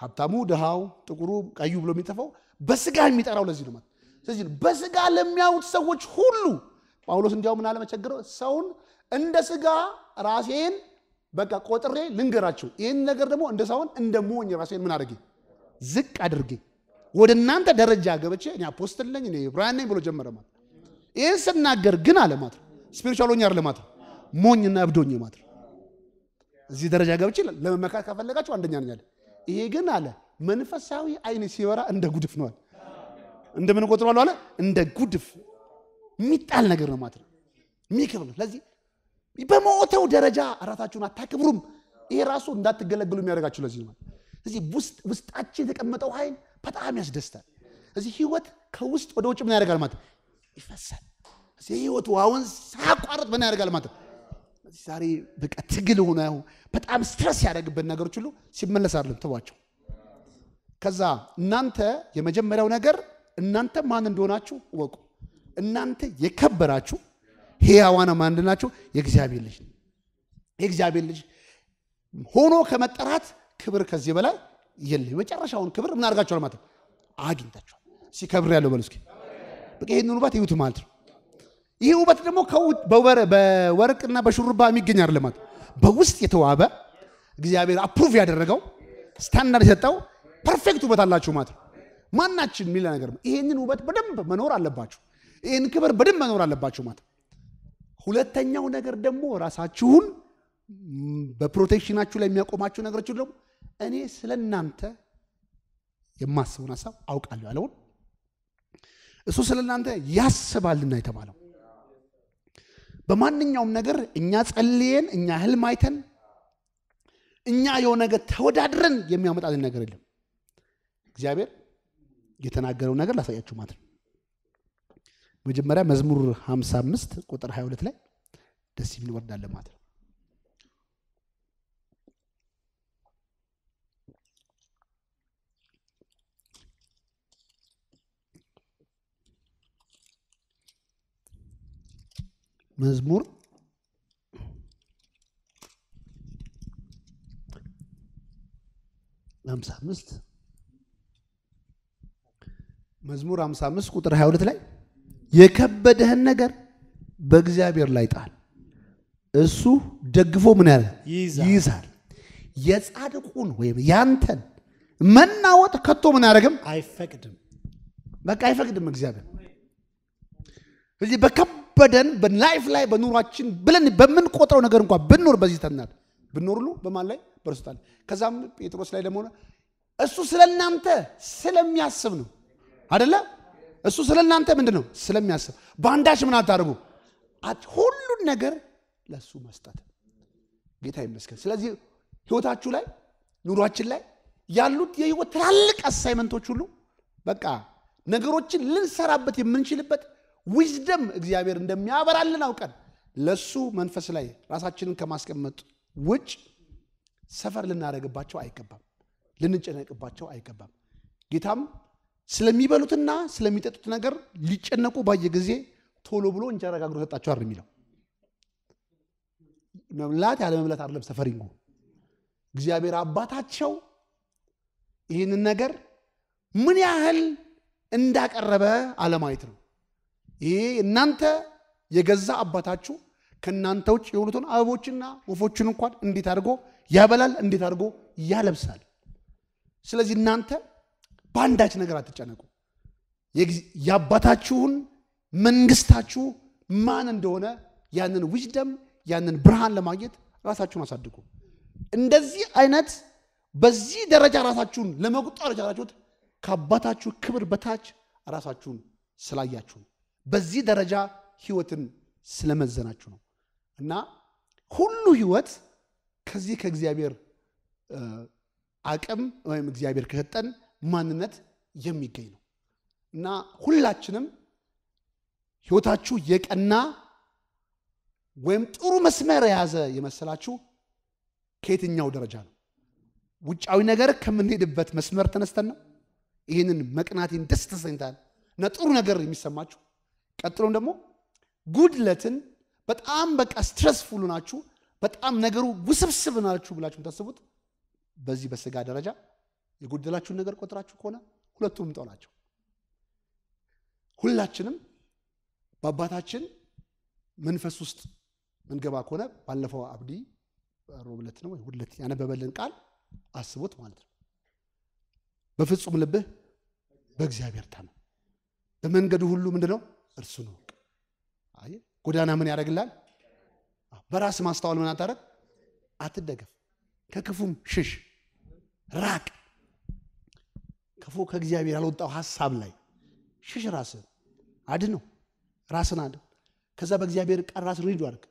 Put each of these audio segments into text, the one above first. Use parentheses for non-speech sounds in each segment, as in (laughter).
ሀብታሙ፣ ድሃው፣ ጥቁሩ፣ ቀዩ ብሎ የሚጠፋው በስጋ የሚጠራው ለዚህ ነው ስለዚህ ነው በስጋ ለሚያዩት ሰዎች ሁሉ ጳውሎስ እንዲያው ምን አለመቸግረው ሰውን እንደ ስጋ ራሴን በቃ ቆጥሬ ልንገራቸው። ይህን ነገር ደግሞ እንደ ሳይሆን እንደ ሞኝ ራሴን ምን አድርጌ ዝቅ አድርጌ ወደ እናንተ ደረጃ ገብቼ እኔ apostle ነኝ እኔ ዕብራውያን ነኝ ብሎ ጀመረ ማለት። ይህን ስናገር ግን አለ ማለት spiritual ሆኜ አይደለም ማለት ሞኝና እብዶኝ ማለት ነው። እዚህ ደረጃ ገብቼ ለመመካት ካፈለጋችሁ አንደኛ ነኝ አለ። ይሄ ግን አለ መንፈሳዊ አይን ሲበራ እንደ ጉድፍ ነው እንደምን ቆጥረዋለሁ አለ እንደ ጉድፍ የሚጣል ነገር ነው ማለት ነው። የሚክብ ነው። ስለዚህ በሞተው ደረጃ ራሳችሁን አታክብሩም። ይሄ ራሱ እንዳትገለግሉ የሚያደርጋችሁ ለዚህ ነው። እዚህ ውስጣችን የተቀመጠው ኃይል በጣም ያስደስታል። እዚህ ህይወት ከውስጥ ወደ ውጭ ምን ያደርጋል ማለት ይፈሳል። እዚህ ህይወት ውሃውን ሳያቋርጥ ምን ያደርጋል ማለት ዛሬ በቃ ትግል ሆነ በጣም ስትረስ ያደርግበት ነገሮች ሁሉ ሲመለስ አይደለም ተዋቸው። ከዛ እናንተ የመጀመሪያው ነገር እናንተ ማን እንደሆናችሁ እወቁ። እናንተ የከበራችሁ ሕያዋን ማን ናችሁ? የእግዚአብሔር ልጅ የእግዚአብሔር ልጅ ሆኖ ከመጠራት ክብር ከዚህ በላይ የለም። የመጨረሻውን ክብር ምን አድርጋችኋል ማለት ነው? አግኝታችኋል። እስኪ ከብር ያለው በሉ እስኪ በቃ ይህንን ውበት ይዩት ማለት ነው። ይህ ውበት ደግሞ በወርቅና በሹሩባ የሚገኝ አይደለም በውስጥ የተዋበ እግዚአብሔር approve ያደረገው ስታንዳርድ የሰጠው perfect ውበት አላችሁ ማለት ነው። ማናችን የሚል ነገር ይሄንን ውበት በደንብ መኖር አለባችሁ። ይህን ክብር በደንብ መኖር አለባችሁ ማለት ሁለተኛው ነገር ደግሞ ራሳችሁን በ protection አችሁ ላይ የሚያቆማችሁ ነገሮች ደግሞ እኔ ስለ እናንተ የማስበውን ሀሳብ አውቃለሁ ያለውን እሱ ስለ እናንተ ያስባልና የተባለው በማንኛውም ነገር እኛ ጸልየን እኛ ህልም አይተን እኛ የሆነ ነገር ተወዳድረን የሚያመጣልን ነገር የለም። እግዚአብሔር የተናገረው ነገር ላሳያችሁ ማለት ነው። መጀመሪያ መዝሙር 55 ቁጥር 22 ላይ ደስ የሚል ወርዳለ ማለት ነው። መዝሙር ሃምሳ አምስት መዝሙር 55 ቁጥር 22 ላይ የከበደህን ነገር በእግዚአብሔር ላይ ጣል፣ እሱ ደግፎ ምን ያለ ይይዛል። የጻድቁን ወይም ያንተን መናወጥ ከቶ ምን አያደርግም አይፈቅድም። በቃ አይፈቅድም እግዚአብሔር። እዚህ በከበደን በላይፍ ላይ በኑሯችን ብለን በምንቆጥረው ነገር እንኳን ብንኖር በዚህ ተናል ብንኖር ሁሉ በማን ላይ በርስታል። ከዛም ጴጥሮስ ላይ ደግሞ እሱ ስለ እናንተ ስለሚያስብ ነው አደለ? እሱ ስለ እናንተ ምንድን ነው ስለሚያስብ፣ በአንዳች ምን አታደርጉ፣ ሁሉን ነገር ለእሱ መስጠት። ጌታ ይመስገን። ስለዚህ ህይወታችሁ ላይ ኑሯችን ላይ ያሉት የህይወት ትላልቅ አሳይመንቶች ሁሉ በቃ ነገሮችን ልንሰራበት የምንችልበት ዊዝደም እግዚአብሔር እንደሚያበራልን አውቀን ለሱ መንፈስ ላይ ራሳችንን ከማስቀመጥ ውጭ ሰፈር ልናደርግባቸው አይገባም፣ ልንጨነቅባቸው አይገባም። ጌታም ስለሚበሉትና ስለሚጠጡት ነገር ሊጨነቁ ባየ ጊዜ ቶሎ ብሎ እንጀራ ጋግሮ ሰጣቸው አይደል የሚለው። መብላት ያለ መብላት አይደለም ሰፈሪንጉ። እግዚአብሔር አባታቸው ይህንን ነገር ምን ያህል እንዳቀረበ አለማየት ነው። ይሄ እናንተ የገዛ አባታችሁ ከእናንተ ውጭ የሆኑትን አበቦችና ወፎችን እንኳን እንዴት አድርጎ ያበላል፣ እንዴት አድርጎ ያለብሳል። ስለዚህ እናንተ በአንዳች ነገር አትጨነቁ። የአባታችሁን መንግስታችሁ ማን እንደሆነ ያንን ዊዝደም ያንን ብርሃን ለማግኘት ራሳችሁን አሳድጉ። እንደዚህ አይነት በዚህ ደረጃ ራሳችሁን ለመቁጠር የቻላችሁት ከአባታችሁ ክብር በታች ራሳችሁን ስላያችሁ በዚህ ደረጃ ህይወትን ስለመዘናችሁ ነው። እና ሁሉ ህይወት ከዚህ ከእግዚአብሔር አቅም ወይም እግዚአብሔር ከሰጠን ማንነት የሚገኝ ነው እና ሁላችንም ህይወታችሁ የቀና ወይም ጥሩ መስመር የያዘ የመሰላችሁ ከየትኛው ደረጃ ነው? ውጫዊ ነገር ከምንሄድበት መስመር ተነስተን ነው። ይህንን መቅናቴን ደስ ተሰኝታል እና ጥሩ ነገር የሚሰማችሁ ቀጥሎም ደግሞ ጉድለትን በጣም በቃ ስትረስፉል ናችሁ፣ በጣም ነገሩ ውስብስብ ናችሁ ብላችሁ የምታስቡት በዚህ በስጋ ደረጃ የጎደላችሁን ነገር ቆጥራችሁ ከሆነ ሁለቱም ምጠው ናቸው። ሁላችንም በአባታችን መንፈስ ውስጥ ምንገባ ከሆነ ባለፈው አብዲ ሮብ ዕለት ነው ወይ ያነበበልን ቃል አስቡት ማለት ነው። በፍጹም ልብህ በእግዚአብሔር ታመን፣ በመንገዱ ሁሉ ምንድን ነው እርሱ ነው። አይ ጎዳና ምን ያደርግላል? በራስ ማስተዋል ምን አታደርግ፣ አትደገፍ፣ ከክፉም ሽሽ፣ ራቅ። ክፉ ከእግዚአብሔር ያልወጣው ሀሳብ ላይ ሽሽ፣ ራስን አድነው፣ ራስን አድን። ከዛ በእግዚአብሔር ቃል ራስን ሪዱ አድርግ።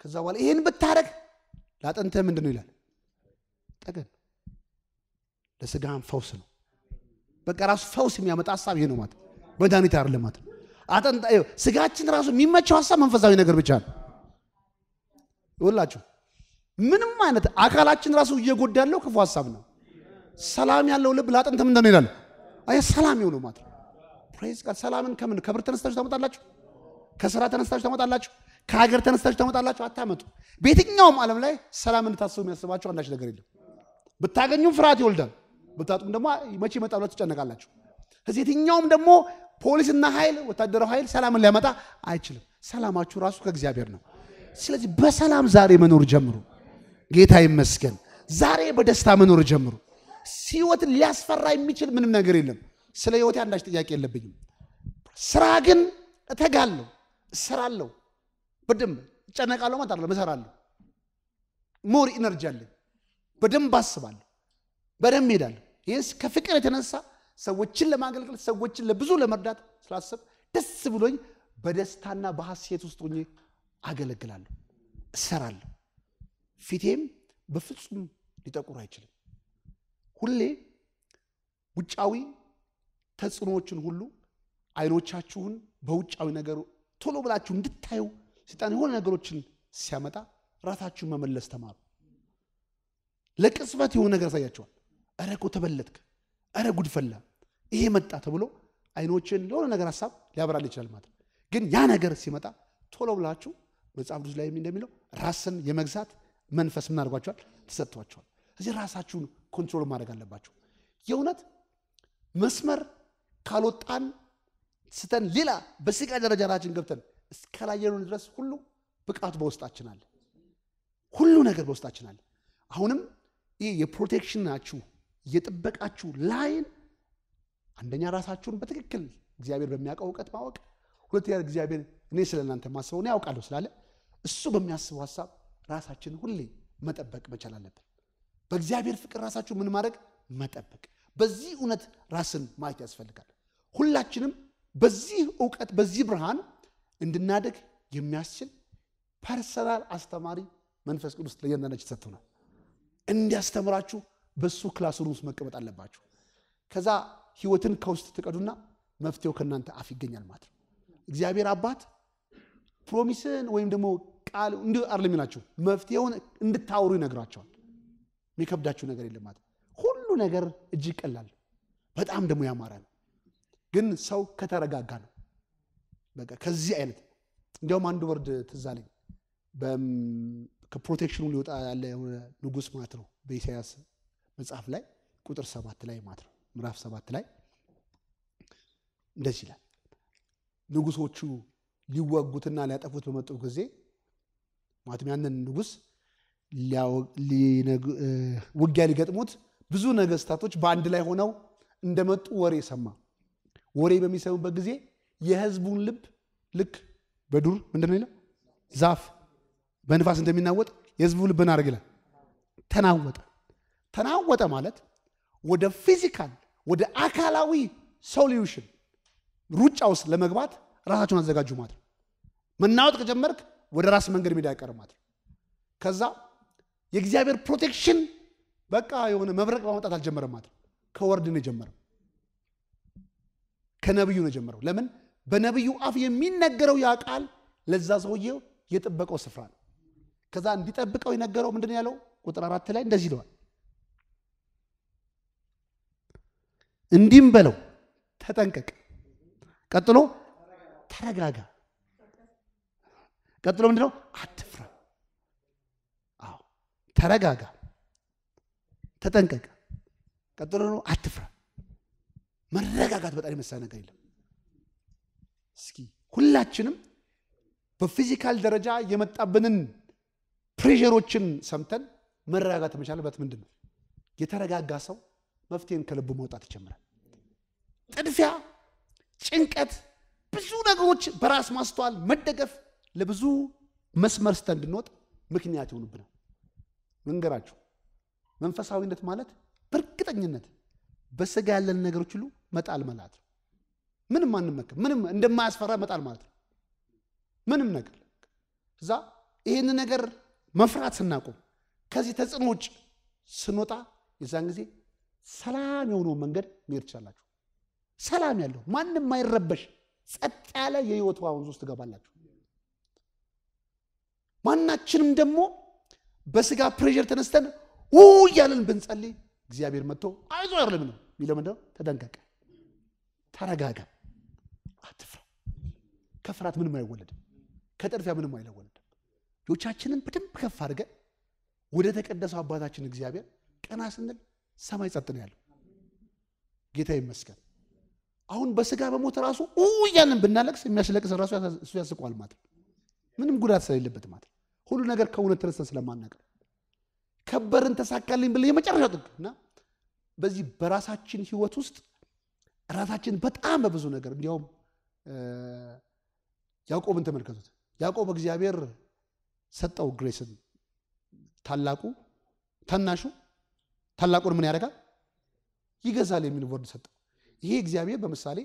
ከዛ በኋላ ይህን ብታደርግ ለአጥንትህ ምንድን ነው ይላል? ጠገን፣ ለስጋም ፈውስ ነው። በቃ ራሱ ፈውስ የሚያመጣ ሀሳብ ይሄ ነው ማለት መድኃኒት አይደለም ማለት ነው። አጥንት ስጋችን ራሱ የሚመቸው ሀሳብ መንፈሳዊ ነገር ብቻ ነው። ይኸውላችሁ ምንም አይነት አካላችን ራሱ እየጎዳ ያለው ክፉ ሀሳብ ነው። ሰላም ያለው ልብ ለአጥንት ምንድን ነው ይላል? አይ ሰላም የሆነው ማለት ፕሬዝ ጋር ሰላምን ከምን ከብር ተነስታችሁ ታመጣላችሁ? ከስራ ተነስታችሁ ታመጣላችሁ? ከሀገር ተነስታችሁ ታመጣላችሁ? አታመጡ። በየትኛውም ዓለም ላይ ሰላም እንድታስቡ የሚያስባችሁ አንዳች ነገር የለም። ብታገኙም ፍርሃት ይወልዳል፣ ብታጡም ደግሞ መቼ ይመጣ ብላችሁ ትጨነቃላችሁ። ከዚህ የትኛውም ደግሞ ፖሊስና ኃይል ወታደራዊ ኃይል ሰላምን ሊያመጣ አይችልም። ሰላማችሁ ራሱ ከእግዚአብሔር ነው። ስለዚህ በሰላም ዛሬ መኖር ጀምሩ። ጌታ ይመስገን። ዛሬ በደስታ መኖር ጀምሩ። ህይወትን ሊያስፈራ የሚችል ምንም ነገር የለም። ስለ ህይወቴ አንዳች ጥያቄ የለብኝም። ስራ ግን እተጋለሁ፣ እሰራለሁ፣ በደንብ እጨነቃለሁ ማለት አይደለም፣ እሰራለሁ። more energy አለኝ፣ በደንብ አስባለሁ፣ በደንብ እሄዳለሁ። ይህስ ከፍቅር የተነሳ ሰዎችን ለማገልገል ሰዎችን ለብዙ ለመርዳት ስላሰብ ደስ ብሎኝ በደስታና በሐሴት ውስጥ ሆኜ አገለግላለሁ፣ እሰራለሁ። ፊቴም በፍጹም ሊጠቁር አይችልም። ሁሌ ውጫዊ ተጽዕኖዎችን ሁሉ አይኖቻችሁን በውጫዊ ነገሩ ቶሎ ብላችሁ እንድታዩ ሰይጣን የሆነ ነገሮችን ሲያመጣ ራሳችሁን መመለስ ተማሩ። ለቅጽበት የሆነ ነገር ያሳያቸዋል። እረ እኮ ተበለጥክ፣ እረ ጉድፈላ፣ ይሄ መጣ ተብሎ አይኖችን ለሆነ ነገር ሀሳብ ሊያበራል ይችላል ማለት ግን ያ ነገር ሲመጣ ቶሎ ብላችሁ መጽሐፍ ቅዱስ ላይ እንደሚለው ራስን የመግዛት መንፈስ ምን አድርጓቸዋል? ተሰጥቷቸዋል። እዚህ ራሳችሁን control ማድረግ አለባቸው። የእውነት መስመር ካልወጣን ስተን ሌላ በስጋ ደረጃ ራችን ገብተን እስካላየነው ድረስ ሁሉ ብቃቱ በውስጣችን አለ። ሁሉ ነገር በውስጣችን አለ። አሁንም ይህ የፕሮቴክሽናችሁ የጥበቃችሁ ላይን አንደኛ ራሳችሁን በትክክል እግዚአብሔር በሚያውቀው እውቀት ማወቅ፣ ሁለተኛ እግዚአብሔር እኔ ስለ እናንተ ማስበው እኔ ያውቃለሁ ስላለ እሱ በሚያስበው ሀሳብ ራሳችን ሁሌ መጠበቅ መቻል አለብን። በእግዚአብሔር ፍቅር ራሳችሁ ምን ማድረግ መጠበቅ። በዚህ እውነት ራስን ማየት ያስፈልጋል። ሁላችንም በዚህ እውቀት በዚህ ብርሃን እንድናደግ የሚያስችል personal አስተማሪ መንፈስ ቅዱስ ለእያንዳንዳችሁ ተሰጥቶናል። እንዲያስተምራችሁ በሱ classroom ውስጥ መቀመጥ አለባችሁ። ከዛ ህይወትን ከውስጥ ትቀዱና መፍትሄው ከእናንተ አፍ ይገኛል ማለት ነው። እግዚአብሔር አባት promise ን ወይም ደግሞ ቃል እንዲሁ አይደለም የሚላችሁ መፍትሄውን እንድታወሩ ይነግራቸዋል። የሚከብዳችሁ ነገር የለም ማለት ሁሉ ነገር እጅግ ቀላል በጣም ደግሞ ያማረ ነው። ግን ሰው ከተረጋጋ ነው። በቃ ከዚህ አይነት እንዲያውም አንድ ወርድ ትዝ አለኝ። ከፕሮቴክሽኑ ሊወጣ ያለ የሆነ ማለት ነው በኢሳያስ መጽሐፍ ላይ ቁጥር ሰባት ላይ ማለት ነው ምዕራፍ ሰባት ላይ እንደዚህ ይላል ንጉሶቹ ሊወጉትና ሊያጠፉት በመጡ ጊዜ ማለትም ያንን ንጉሥ ውጊያ ሊገጥሙት ብዙ ነገስታቶች በአንድ ላይ ሆነው እንደመጡ ወሬ ሰማ። ወሬ በሚሰሙበት ጊዜ የህዝቡን ልብ ልክ በዱር ምንድን ነው ዛፍ በንፋስ እንደሚናወጥ የህዝቡ ልብ ናደርግ ይላል ተናወጠ። ተናወጠ ማለት ወደ physical ወደ አካላዊ solution ሩጫ ውስጥ ለመግባት ራሳቸውን አዘጋጁ ማለት ነው። መናወጥ ከጀመርክ ወደ ራስ መንገድ ሜዳ አይቀርም ማለት ነው። ከዛ የእግዚአብሔር protection በቃ የሆነ መብረቅ በማውጣት አልጀመረም ማለት ነው። ከወርድ ነው የጀመረው፣ ከነቢዩ ነው የጀመረው። ለምን በነቢዩ አፍ የሚነገረው ያ ቃል ለዛ ሰውዬው የጠበቀው ስፍራ ነው። ከዛ እንዲጠብቀው የነገረው ምንድን ያለው ቁጥር አራት ላይ እንደዚህ ይለዋል፣ እንዲህም በለው ተጠንቀቅ፣ ቀጥሎ ተረጋጋ። ቀጥሎ ምንድን ነው? አትፍራ። አዎ ተረጋጋ፣ ተጠንቀቅ። ቀጥሎ ነው አትፍራ። መረጋጋት በጣም የመሳይ ነገር የለም። እስኪ ሁላችንም በፊዚካል ደረጃ የመጣብንን ፕሬሸሮችን ሰምተን መረጋጋት መቻልበት ምንድን ነው? የተረጋጋ ሰው መፍትሄን ከልቡ መውጣት ይጀምራል። ጥድፊያ፣ ጭንቀት፣ ብዙ ነገሮች በራስ ማስተዋል መደገፍ ለብዙ መስመር ስተ እንድንወጥ ምክንያት ይሆኑብናል። መንገራችሁ መንፈሳዊነት ማለት በእርግጠኝነት በስጋ ያለን ነገሮች ሁሉ መጣል ማለት ነው። ምንም አንመክም፣ ምንም እንደማያስፈራ መጣል ማለት ነው። ምንም ነገር እዛ ይህን ነገር መፍራት ስናቆም ከዚህ ተጽዕኖ ውጭ ስንወጣ የዛን ጊዜ ሰላም የሆነውን መንገድ መሄድ ትችላላችሁ። ሰላም ያለው ማንም ማይረበሽ ጸጥ ያለ የህይወት ወንዝ ውስጥ ትገባላችሁ። ማናችንም ደግሞ በስጋ ፕሬዠር ተነስተን ው እያለን ብንጸልይ እግዚአብሔር መጥቶ አይዞ አይርልም ነው የሚለው ምንድነው? ተጠንቀቀ፣ ተረጋጋ፣ አትፍራ። ከፍርሃት ምንም አይወለድም። ከጥድፊያ ምንም አይለወለድም። ልጆቻችንን በደንብ ከፍ አድርገን ወደ ተቀደሰው አባታችን እግዚአብሔር ቀና ስንል ሰማይ ጸጥ ነው ያለው። ጌታ ይመስገን። አሁን በስጋ በሞት ራሱ እያንን ብናለቅስ የሚያስለቅስ ራሱ እሱ ያስቀዋል ማለት ነው። ምንም ጉዳት ስለሌለበት ማለት ነው። ሁሉ ነገር ከእውነት ተነስተን ስለማናቅ ከበርን ተሳካልኝ ብለን የመጨረሻ ጥግ እና በዚህ በራሳችን ህይወት ውስጥ ራሳችን በጣም በብዙ ነገር እንዲያውም ያዕቆብን ተመልከቱት። ያዕቆብ እግዚአብሔር ሰጠው ግሬስን ታላቁ ታናሹ ታላቁን ምን ያደርጋል ይገዛል የሚል ወርድ ሰጠው። ይሄ እግዚአብሔር በምሳሌ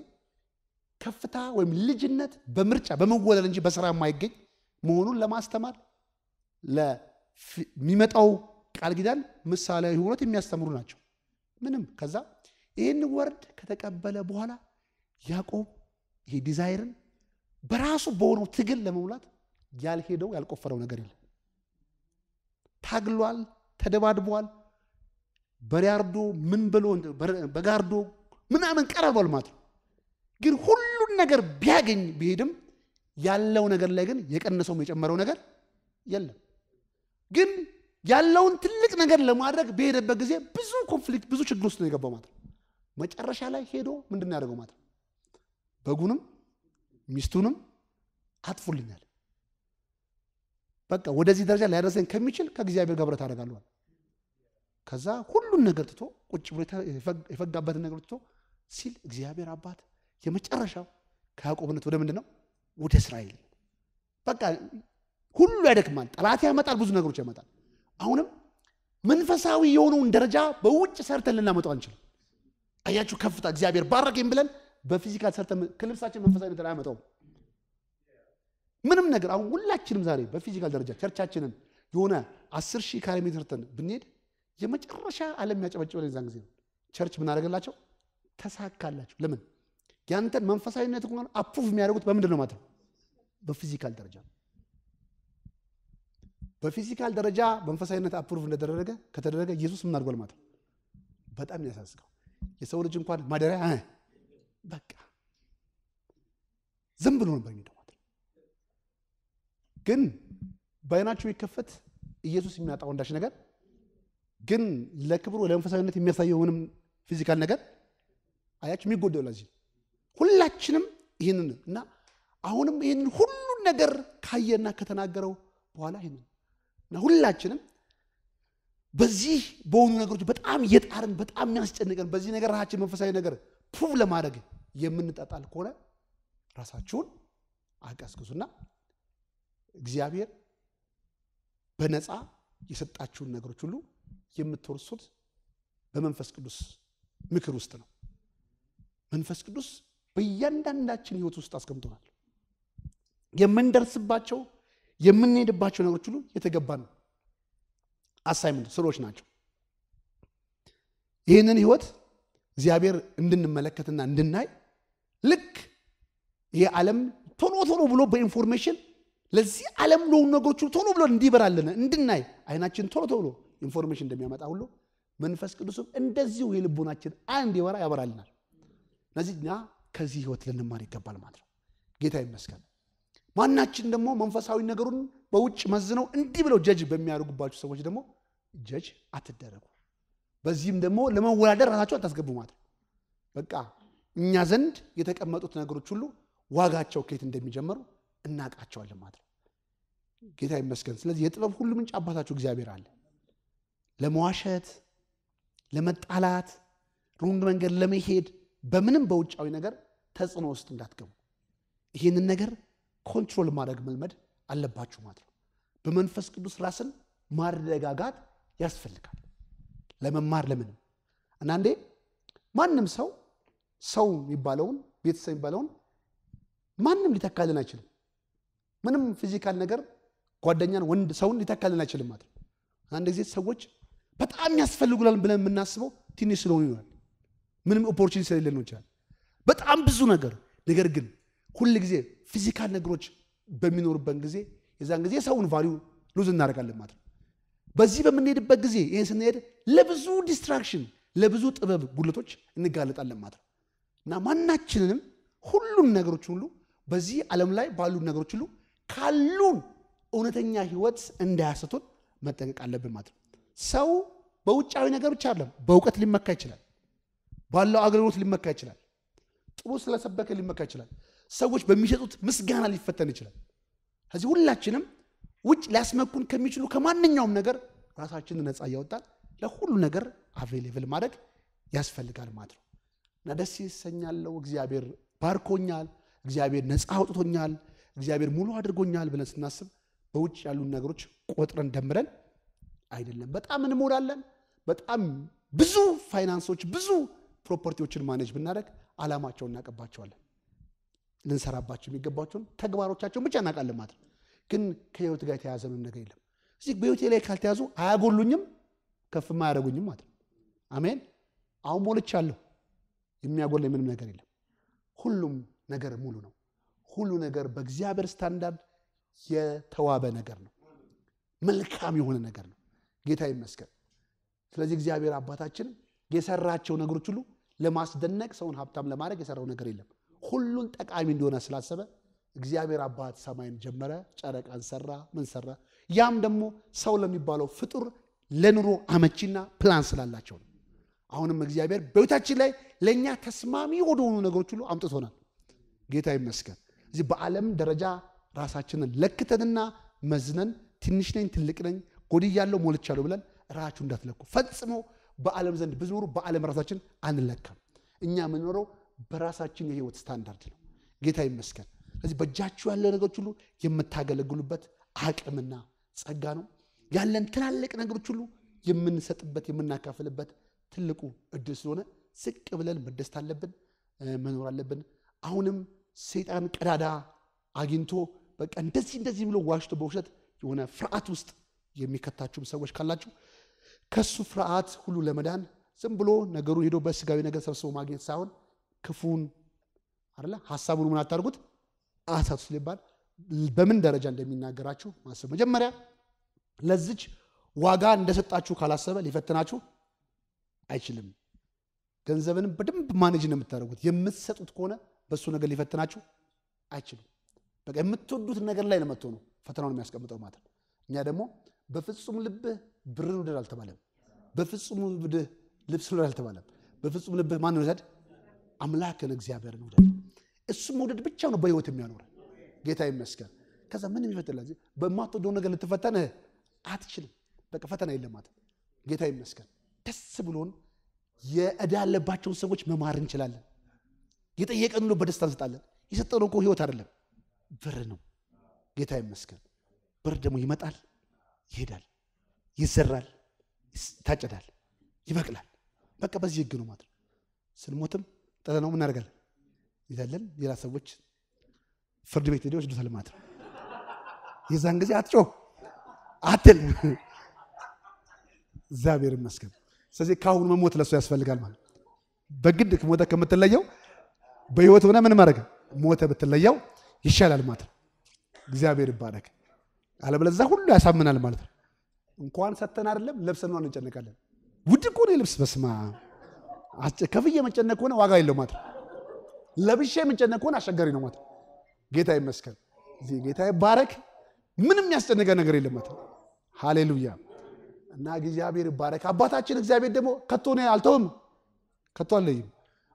ከፍታ ወይም ልጅነት በምርጫ በመወለድ እንጂ በስራ የማይገኝ መሆኑን ለማስተማር ለሚመጣው ቃል ኪዳን ምሳሌያዊ ህይወት የሚያስተምሩ ናቸው። ምንም ከዛ ይህን ወርድ ከተቀበለ በኋላ ያዕቆብ ይሄ ዲዛይርን በራሱ በሆነው ትግል ለመሙላት ያልሄደው ያልቆፈረው ነገር የለም። ታግሏል፣ ተደባድቧል፣ በሪያርዶ ምን ብሎ በጋርዶ ምናምን ቀረቧል ማለት ነው። ግን ሁሉን ነገር ቢያገኝ ቢሄድም ያለው ነገር ላይ ግን የቀነሰውም የጨመረው ነገር የለም። ግን ያለውን ትልቅ ነገር ለማድረግ በሄደበት ጊዜ ብዙ ኮንፍሊክት፣ ብዙ ችግር ውስጥ ነው የገባው ማለት ነው። መጨረሻ ላይ ሄዶ ምንድን ነው ያደርገው ማለት ነው? በጉንም ሚስቱንም አጥፉልኛል። በቃ ወደዚህ ደረጃ ሊያደርሰኝ ከሚችል ከእግዚአብሔር ጋር ህብረት አደርጋለሁ። ከዛ ሁሉን ነገር ትቶ ቁጭ ብሎ የፈጋበትን ነገር ትቶ ሲል እግዚአብሔር አባት የመጨረሻው ከያዕቆብነት ወደ ምንድን ነው? ወደ እስራኤል በቃ ሁሉ ያደክማል። ጠላት ያመጣል፣ ብዙ ነገሮች ያመጣል። አሁንም መንፈሳዊ የሆነውን ደረጃ በውጭ ሰርተን ልናመጣው አንችልም። አያችሁ ከፍታ እግዚአብሔር ባረከኝ ብለን በፊዚካል ሰርተን ከልብሳችን መንፈሳዊ ነገር አያመጣውም። ምንም ነገር አሁን ሁላችንም ዛሬ በፊዚካል ደረጃ ቸርቻችንን የሆነ አስር ሺህ ካሬ ሜትር ብንሄድ የመጨረሻ ዓለም ያጨበጭበን የዛን ጊዜ ነው። church ምን አደረገላቸው? ተሳካላቸው። ለምን? ያንተን መንፈሳዊነት እንኳን approve የሚያደርጉት በምንድን ነው ማለት ነው? በ physical ደረጃ በ physical ደረጃ መንፈሳዊነት approve እንደተደረገ ከተደረገ ኢየሱስ ምን አድርጓል ማለት ነው? በጣም ያሳስቀው የሰው ልጅ እንኳን ማደሪያ በቃ ዝም ብሎ ነበር የሚሄደው ግን በዓይናችሁ ይከፈት ኢየሱስ የሚያጣው አንዳች ነገር ግን ለክብሩ ለመንፈሳዊነት የሚያሳየው ምንም physical ነገር አያችሁ የሚጎደው ለዚህ ሁላችንም ይህንን እና አሁንም ይህንን ሁሉን ነገር ካየና ከተናገረው በኋላ ይህንን እና ሁላችንም በዚህ በሆኑ ነገሮች በጣም እየጣርን በጣም የሚያስጨንቀን በዚህ ነገር ራሳችን መንፈሳዊ ነገር prove ለማድረግ የምንጠጣል ከሆነ ራሳችሁን አቀዝቅዙና እግዚአብሔር በነፃ የሰጣችሁን ነገሮች ሁሉ የምትወርሱት በመንፈስ ቅዱስ ምክር ውስጥ ነው። መንፈስ ቅዱስ በእያንዳንዳችን ሕይወት ውስጥ አስቀምጦናል። የምንደርስባቸው የምንሄድባቸው ነገሮች ሁሉ የተገባ ነው። assignment ስሮች ናቸው። ይህንን ሕይወት እግዚአብሔር እንድንመለከትና እንድናይ ልክ ይህ ዓለም ቶሎ ቶሎ ብሎ በ information ለዚህ ዓለም ለሆኑ ነገሮች ቶሎ ብሎ እንዲበራልን እንድናይ አይናችን ቶሎ ቶሎ information እንደሚያመጣ ሁሉ መንፈስ ቅዱስም እንደዚሁ የልቦናችን አንድ የበራ ያበራልናል። ስለዚህ እኛ ከዚህ ህይወት ልንማር ይገባል ማለት ነው። ጌታ ይመስገን። ማናችን ደግሞ መንፈሳዊ ነገሩን በውጭ መዝነው እንዲህ ብለው ጀጅ በሚያደርጉባቸው ሰዎች ደግሞ ጀጅ አትደረጉ። በዚህም ደግሞ ለመወዳደር ራሳቸው አታስገቡ ማለት ነው። በቃ እኛ ዘንድ የተቀመጡት ነገሮች ሁሉ ዋጋቸው ከየት እንደሚጀምሩ እናውቃቸዋለን ማለት ነው። ጌታ ይመስገን። ስለዚህ የጥበብ ሁሉ ምንጭ አባታችሁ እግዚአብሔር አለ። ለመዋሸት፣ ለመጣላት፣ wrong መንገድ ለመሄድ በምንም በውጫዊ ነገር ተጽዕኖ ውስጥ እንዳትገቡ ይህንን ነገር control ማድረግ መልመድ አለባችሁ ማለት ነው። በመንፈስ ቅዱስ ራስን ማረጋጋት ያስፈልጋል። ለመማር ለምንም አንዳንዴ ማንም ሰው ሰው የሚባለውን ቤተሰብ የሚባለውን ማንም ሊተካልን አይችልም። ምንም physical ነገር ጓደኛን፣ ወንድ ሰውን ሊተካልን አይችልም ማለት ነው። አንድ ጊዜ ሰዎች በጣም ያስፈልጉናል ብለን የምናስበው ትንሽ ስለሆኑ ይሆናል። ምንም opportunity ስለሌለ ነው ይችላል። በጣም ብዙ ነገር ነገር ግን ሁል ጊዜ physical ነገሮች በሚኖሩበት ጊዜ የዛን ጊዜ ሰውን value lose እናደርጋለን ማለት ነው። በዚህ በምንሄድበት ጊዜ ይህን ስንሄድ ለብዙ distraction ለብዙ ጥበብ ጉድለቶች እንጋለጣለን ማለት ነው እና ማናችንንም ሁሉን ነገሮች ሁሉ በዚህ ዓለም ላይ ባሉ ነገሮች ሁሉ ካሉን እውነተኛ ሕይወት እንዳያስቱን መጠንቀቅ አለብን ማለት ነው። ሰው በውጫዊ ነገር ብቻ አይደለም፣ በእውቀት ሊመካ ይችላል። ባለው አገልግሎት ሊመካ ይችላል። ጥሩ ስለሰበከ ሊመካ ይችላል። ሰዎች በሚሰጡት ምስጋና ሊፈተን ይችላል። ከዚህ ሁላችንም ውጭ ሊያስመኩን ከሚችሉ ከማንኛውም ነገር ራሳችንን ነፃ እያወጣን ለሁሉ ነገር አቬሌብል ማድረግ ያስፈልጋል ማለት ነው እና ደስ ይሰኛለው። እግዚአብሔር ባርኮኛል፣ እግዚአብሔር ነፃ አውጥቶኛል፣ እግዚአብሔር ሙሉ አድርጎኛል ብለን ስናስብ በውጭ ያሉን ነገሮች ቆጥረን ደምረን አይደለም። በጣም እንሞላለን። በጣም ብዙ ፋይናንሶች፣ ብዙ property ዎችን manage ብናደርግ ዓላማቸውን እናቀባቸዋለን። ልንሰራባቸው የሚገባቸውን ተግባሮቻቸውን ብቻ እናውቃለን ማለት ነው። ግን ከህይወት ጋር የተያዘ ምንም ነገር የለም። እዚህ በህይወቴ ላይ ካልተያዙ አያጎሉኝም፣ ከፍም አያደርጉኝም ማለት ነው። አሜን። አሁን ሞልቻለሁ። የሚያጎለኝ ምንም ነገር የለም። ሁሉም ነገር ሙሉ ነው። ሁሉ ነገር በእግዚአብሔር ስታንዳርድ የተዋበ ነገር ነው። መልካም የሆነ ነገር ነው። ጌታ ይመስገን። ስለዚህ እግዚአብሔር አባታችን የሰራቸው ነገሮች ሁሉ ለማስደነቅ ሰውን ሀብታም ለማድረግ የሰራው ነገር የለም። ሁሉን ጠቃሚ እንደሆነ ስላሰበ እግዚአብሔር አባት ሰማይን ጀመረ፣ ጨረቃን ሰራ፣ ምን ሰራ። ያም ደግሞ ሰው ለሚባለው ፍጡር ለኑሮ አመቺና ፕላን ስላላቸው ነው። አሁንም እግዚአብሔር በቤታችን ላይ ለእኛ ተስማሚ ወደሆኑ ነገሮች ሁሉ አምጥቶናል። ጌታ ይመስገን። እዚህ በዓለም ደረጃ ራሳችንን ለክተንና መዝነን ትንሽ ነኝ ትልቅ ነኝ ጎድያለሁ ሞልቻለሁ ብለን ራችሁ እንዳትለኩ ፈጽሞ በዓለም ዘንድ ብትኖሩ በዓለም ራሳችን አንለካም። እኛ የምንኖረው በራሳችን የህይወት ስታንዳርድ ነው። ጌታ ይመስገን። ስለዚህ በእጃችሁ ያለ ነገሮች ሁሉ የምታገለግሉበት አቅምና ጸጋ ነው። ያለን ትላልቅ ነገሮች ሁሉ የምንሰጥበት የምናካፍልበት ትልቁ እድል ስለሆነ ዝቅ ብለን መደሰት አለብን፣ መኖር አለብን። አሁንም ሰይጣን ቀዳዳ አግኝቶ በቃ እንደዚህ እንደዚህ ብሎ ዋሽቶ በውሸት የሆነ ፍርሃት ውስጥ የሚከታችሁም ሰዎች ካላችሁ ከሱ ፍርሃት ሁሉ ለመዳን ዝም ብሎ ነገሩን ሄዶ በስጋዊ ነገር ሰብስቦ ማግኘት ሳይሆን ክፉን አለ ሀሳቡን ምን አታርጉት አሳቱ ሲባል በምን ደረጃ እንደሚናገራችሁ ማሰብ መጀመሪያ ለዚች ዋጋ እንደሰጣችሁ ካላሰበ ሊፈትናችሁ አይችልም። ገንዘብንም በደንብ ማኔጅ ነው የምታደርጉት። የምትሰጡት ከሆነ በእሱ ነገር ሊፈትናችሁ አይችልም። በቃ የምትወዱት ነገር ላይ ነው መጥቶ ነው ፈተናውን የሚያስቀምጠው ማለት ነው። እኛ ደግሞ በፍጹም ልብህ ብርን ውደድ አልተባለም። በፍጹም ልብህ ልብስ ውደድ አልተባለም። በፍጹም ልብህ ማን ውደድ? አምላክን እግዚአብሔርን ውደድ። እሱ መውደድ ብቻ ነው በህይወት የሚያኖረ ጌታ ይመስገን። ከዛ ምን የሚፈትላ በማትወደው ነገር ልትፈተን አትችልም። በቃ ፈተና የለም ማለት ጌታ ይመስገን። ደስ ብሎን የዕዳ ያለባቸውን ሰዎች መማር እንችላለን። የጠየቀን ሁሉ በደስታ እንሰጣለን። የሰጠነው እኮ ህይወት አይደለም ብር ነው። ጌታ ይመስገን። ብር ደግሞ ይመጣል፣ ይሄዳል፣ ይዘራል፣ ይታጨዳል፣ ይበቅላል። በቃ በዚህ ህግ ነው ማለት ነው። ስንሞትም ጥለ ነው እናደርጋለን ይዛለን ሌላ ሰዎች ፍርድ ቤት ሄደው ይወስዱታል ማለት ነው። የዛን ጊዜ አትጮህ አትል። እግዚአብሔር ይመስገን። ስለዚህ ከአሁኑ መሞት ለሱ ያስፈልጋል ማለት በግድ ሞተ ከምትለየው በህይወት ሆነ ምን ማድረግ ሞተ ብትለየው ይሻላል ማለት ነው። እግዚአብሔር ይባረክ። አለበለዚያ ሁሉ ያሳምናል ማለት ነው። እንኳን ሰተን አይደለም ለብሰን ነው እንጨነቃለን። ውድ እኮ ነው ልብስ። በስማ ከፍዬ መጨነቅ ከሆነ ዋጋ የለው ማለት ነው። ለብሼ የምጨነቅ ከሆነ አስቸጋሪ ነው ማለት ነው። ጌታ ይመስገን። ጌታ ይባረክ። ምንም ያስጨነቀ ነገር የለም ማለት ነው። ሃሌሉያ እና እግዚአብሔር ይባረክ። አባታችን እግዚአብሔር ደግሞ ከቶ እኔ አልተውም፣ ከቶ አልለይም።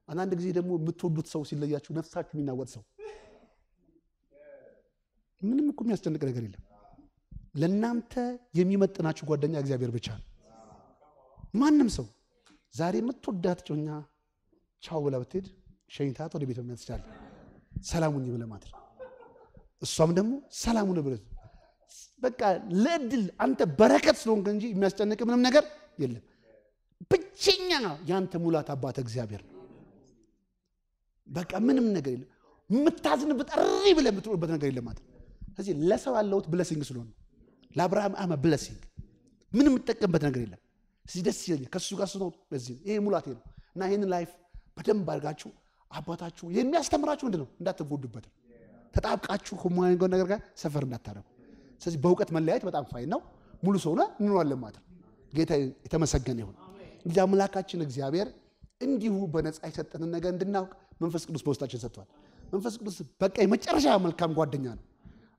አንዳንድ ጊዜ ደግሞ የምትወዱት ሰው ሲለያችሁ ነፍሳችሁ የሚናወጥ ሰው ምንም እኮ የሚያስጨንቅ ነገር የለም። ለእናንተ የሚመጥናችሁ ጓደኛ እግዚአብሔር ብቻ ነው። ማንም ሰው ዛሬ የምትወዳት ጮኛ ቻው ብላ ብትሄድ ሸኝታት ወደ ቤት መምጣት ትችላለህ። ሰላሙኝ ብለህ ማለት እሷም ደግሞ ሰላሙን ብለህ በቃ ለእድል አንተ በረከት ስለሆንክ እንጂ የሚያስጨንቅ ምንም ነገር የለም። ብቸኛ የአንተ ሙላት አባት እግዚአብሔር ነው። በቃ ምንም ነገር የለም። የምታዝንበት እሪ ብለህ የምትኖርበት ነገር የለም ማለት ስለዚህ ለሰው ያለሁት blessing ስለሆነ ለአብርሃም I'm a blessing ምንም የምጠቀምበት ነገር የለም። ስለዚህ ደስ ይለኛል ከሱ ጋር ስኖር በዚህ ይሄ ሙላቴ ነው እና ይህን life በደንብ አድርጋችሁ አባታችሁ የሚያስተምራችሁ ምንድን ነው እንዳትጎዱበት ነው። ተጣብቃችሁ ከማይገው ነገር ጋር ሰፈር እንዳታረጉ። ስለዚህ በእውቀት መለያየት በጣም fine ነው። ሙሉ ሰው እንኖራለን ማለት ነው። ጌታ የተመሰገነ ይሁን። እንግዲህ አምላካችን እግዚአብሔር እንዲሁ በነፃ የሰጠንን ነገር እንድናውቅ መንፈስ ቅዱስ በውስጣችን ሰጥቷል። መንፈስ ቅዱስ በቃ የመጨረሻ መልካም ጓደኛ ነው።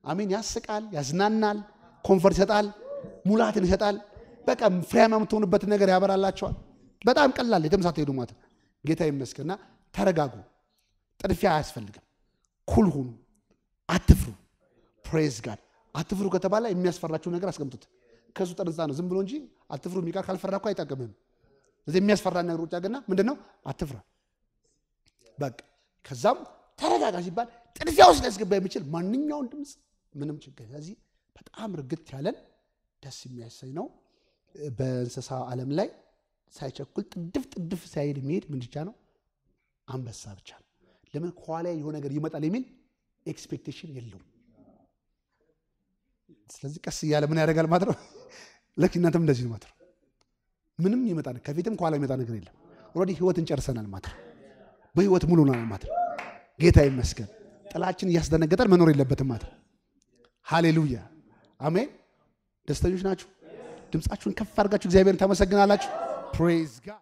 አሜን። ያስቃል፣ ያዝናናል፣ comfort ይሰጣል፣ ሙላትን ይሰጣል። በቃ ፍሬያማ የምትሆኑበትን ነገር ያበራላቸዋል። በጣም ቀላል የተመሳተ ሄዱ ማለት ጌታ ይመስገንና ተረጋጉ። ጥድፊያ አያስፈልግም። cool ሁኑ፣ አትፍሩ። praise God። አትፍሩ ከተባለ የሚያስፈራችሁ ነገር አስቀምጡት። ከሱ ጠንዛ ነው ዝም ብሎ እንጂ አትፍሩ የሚቃል ካልፈራ እኮ አይጠቅምህም። ስለዚህ የሚያስፈራ ነገር ውጭ ገና ምንድን ነው? አትፍራ። በቃ ከዛም ተረጋጋ ሲባል ጥድፊያ ውስጥ ሊያስገባ የሚችል ማንኛውን ድምፅ ምንም ችግር። ስለዚህ በጣም ርግት ያለን ደስ የሚያሰኝ ነው። በእንስሳ ዓለም ላይ ሳይቸኩል ጥድፍ ጥድፍ ሳይሄድ የሚሄድ ምን ብቻ ነው? አንበሳ ብቻ ነው። ለምን ከኋላ የሆነ ነገር ይመጣል የሚል expectation የለውም። ስለዚህ ቀስ እያለ ምን ያደርጋል ማለት ነው። (laughs) ልክ እናንተም እንደዚህ ማለት ነው። ምንም ይመጣ ከፊትም ከኋላ ይመጣ ነገር የለም። already ህይወትን ጨርሰናል ማለት ነው። በህይወት ሙሉ ነው ማለት ነው። ጌታ ይመስገን። ጥላችን እያስደነገጠን መኖር የለበትም ማለት ነው። ሃሌሉያ አሜን። ደስተኞች ናችሁ? ድምፃችሁን ከፍ አድርጋችሁ እግዚአብሔርን ታመሰግናላችሁ። praise God